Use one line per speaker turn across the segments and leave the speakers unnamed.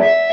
Thank you.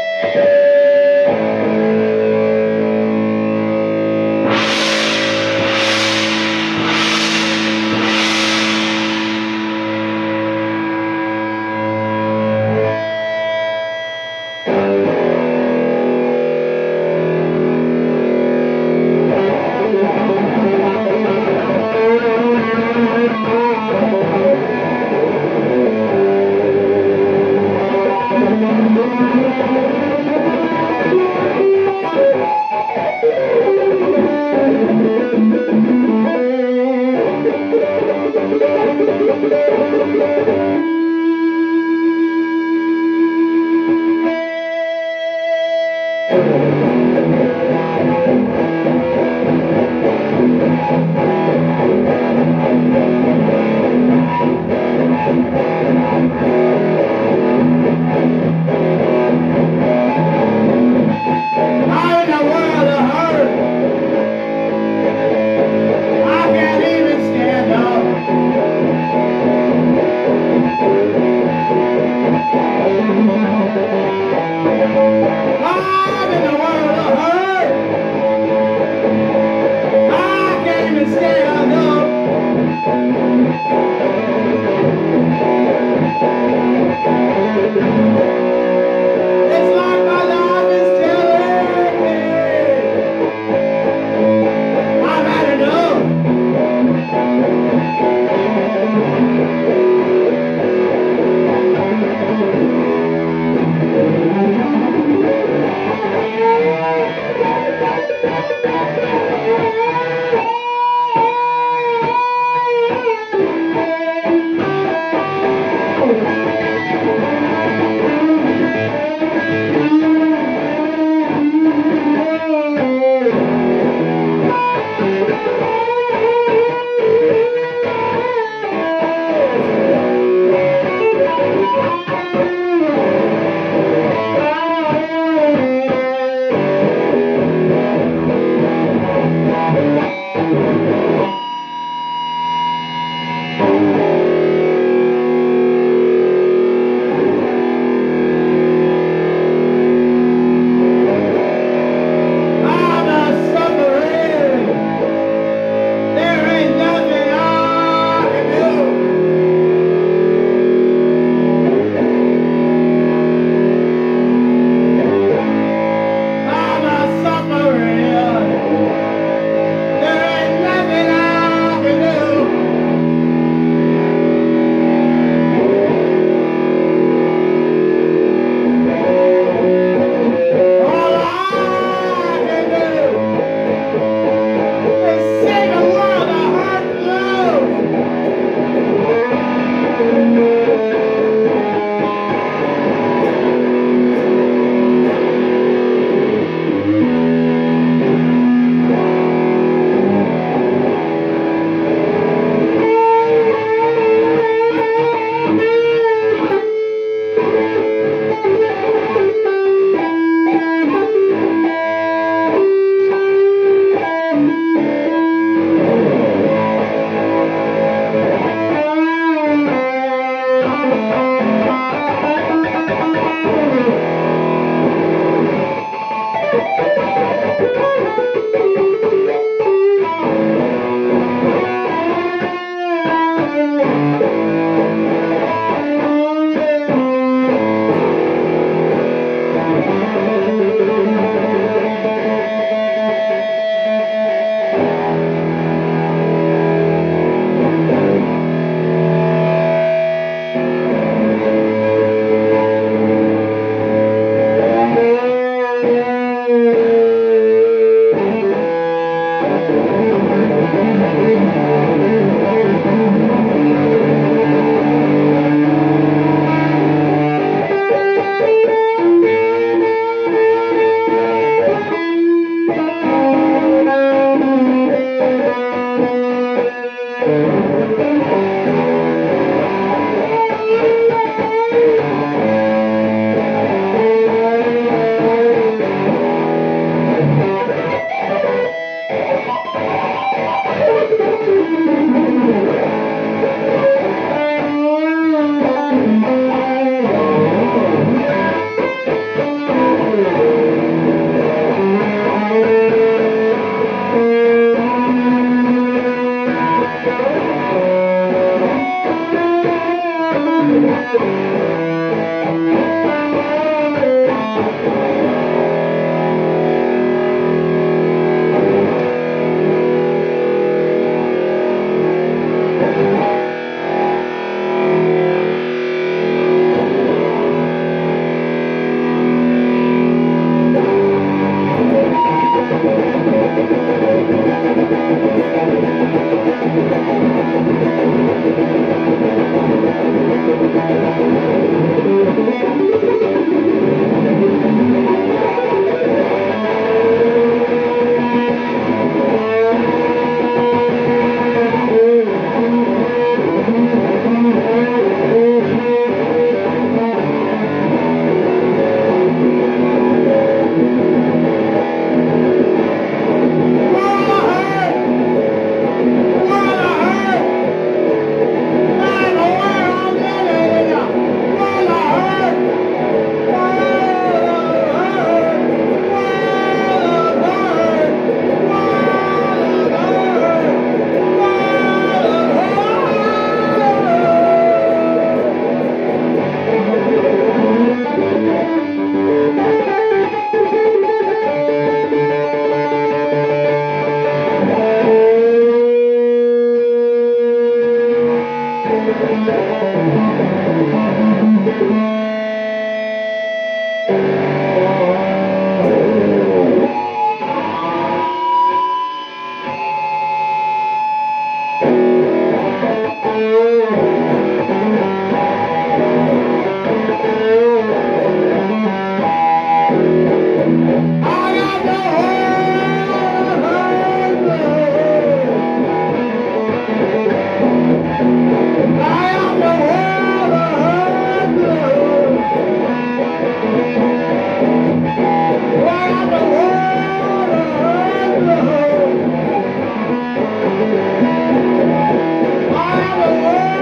Música